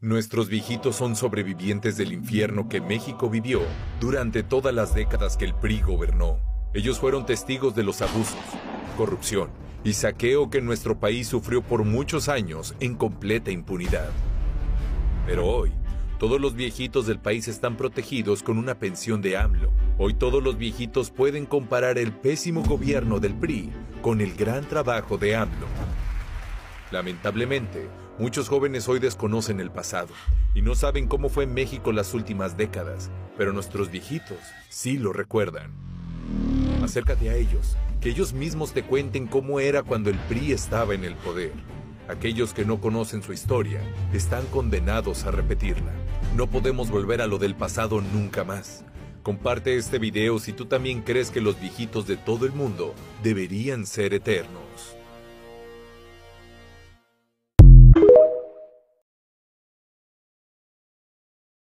Nuestros viejitos son sobrevivientes del infierno que México vivió durante todas las décadas que el PRI gobernó. Ellos fueron testigos de los abusos, corrupción y saqueo que nuestro país sufrió por muchos años en completa impunidad. Pero hoy, todos los viejitos del país están protegidos con una pensión de AMLO. Hoy todos los viejitos pueden comparar el pésimo gobierno del PRI con el gran trabajo de AMLO. Lamentablemente, muchos jóvenes hoy desconocen el pasado y no saben cómo fue México las últimas décadas, pero nuestros viejitos sí lo recuerdan. Acércate a ellos, que ellos mismos te cuenten cómo era cuando el PRI estaba en el poder. Aquellos que no conocen su historia están condenados a repetirla. No podemos volver a lo del pasado nunca más. Comparte este video si tú también crees que los viejitos de todo el mundo deberían ser eternos.